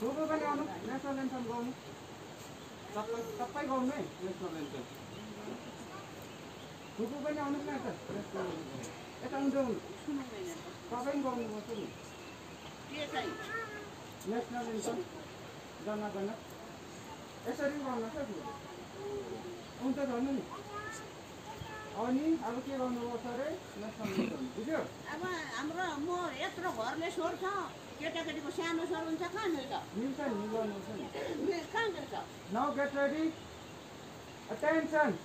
ठुलो पनि आउनु नेसनल एन्थम गाउनु सबै सबै गाउनु है नेसनल एन्थम ठुलो पनि आउनुहोस् न यता नेसनल एन्थम यता आउनु सबै पनि गाउनुपर्छ नि नेसनल एन्थम जनगण यसरी पनि गाउनुहोस् है उँधो झर्नु नि अनि अब के गर्नुपर्छ अरे नेसनल एन्थम बुझ्यो अब हाम्रो म यत्रो घरले स्वर छ केटाकेटीको सानो स्वर हुन्छ कहाँ मिल्छ मिल्छ नि गर्नुपर्छ नि मि- कहाँ मिल्छ Now get ready. Attention.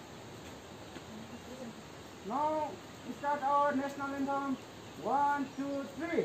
Now start our national anthem. One, two, three.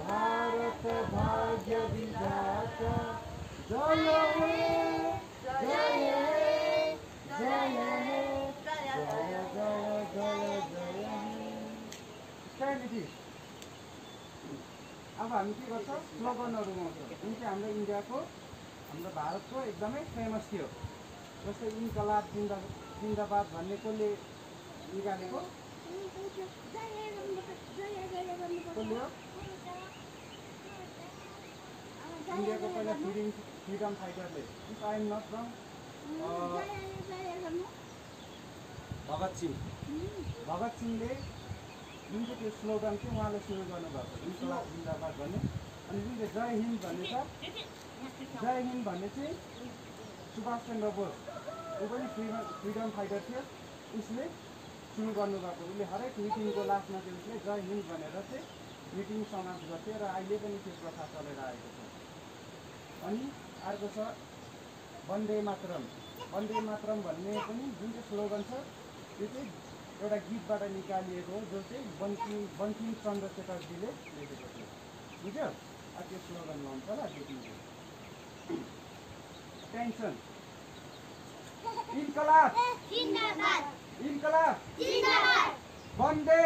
Bharat भाग्य विधाता अब हामी के गर्छौँ? स्लोगनहरू गाउँछौँ जुन चाहिँ हाम्रो इन्डियाको हाम्रो भारतको एकदमै फेमस थियो। जस्तै इन्कलाब जिन्दा जिन्दाबाद भन्ने कसले निकालेको? कसले हो? इन्डियाको पहिला freedom freedom फाइटरले। If I am not wrong Bhagat Singh. Bhagat सिंहले जुन चाहिँ त्यो स्लोगन थियो उहाँले सुरु गर्नुभएको इन्कलाब जिन्दाबाद भन्ने। अनि जुन चाहिँ जय हिन्द भन्ने छ जय हिन्द भन्ने चाहिँ सुभाष चन्द्र बोस। ऊ पनि फ्रिडम फ्रिडम फाइटर थियो। उसले सुरु गर्नुभएको। उसले हरेक मिटिङको लास्टमा चाहिँ उसले जय हिन्द भनेर चाहिँ मिटिङ समाप्त गर्थ्यो र अहिले पनि त्यो प्रथा चलेर आएको छ। अनि अर्को छ वन्दे मातरम। वन्दे मातरम भन्ने पनि जुन चाहिँ स्लोगन छ त्यो चाहिँ एउटा गीतबाट निकालिएको हो जो चाहिँ बङ्किम बङ्किम चन्द्रशेखरजीले लेखेको थियो। बुझ्यो? त्यो स्लोगन भन्छ होला देखिन्छ टेन्सन इन्कलाब। इन्कलाब। वन्दे।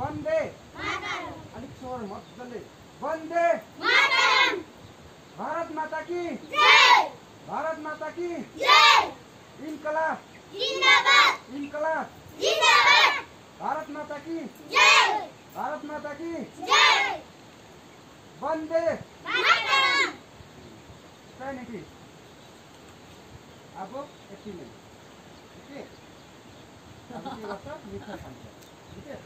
वन्दे। अलिक स्वर मजाले। वन्दे। भारत माता की। भारत माता की। इन्कलाब। इन्कलाब भारत माता की। भारत माता की। वन्दे ट्रेनिटी अब यति नै ओके अब के गर्छ मिठो खान्छ ठिकै